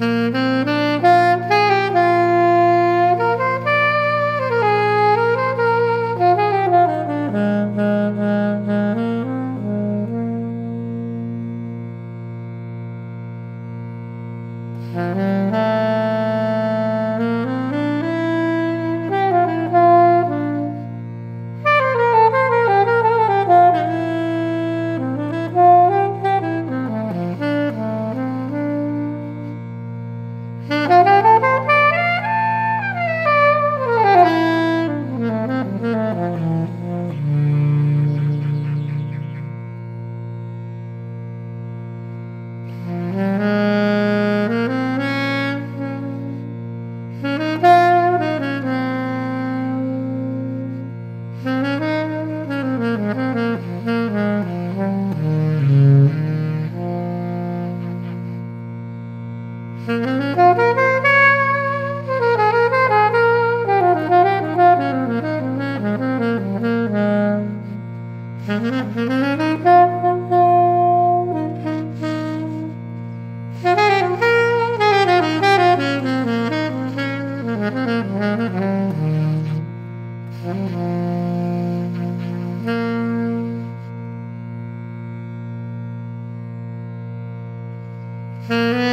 Mm-hmm. Mm-hmm. Mm-hmm.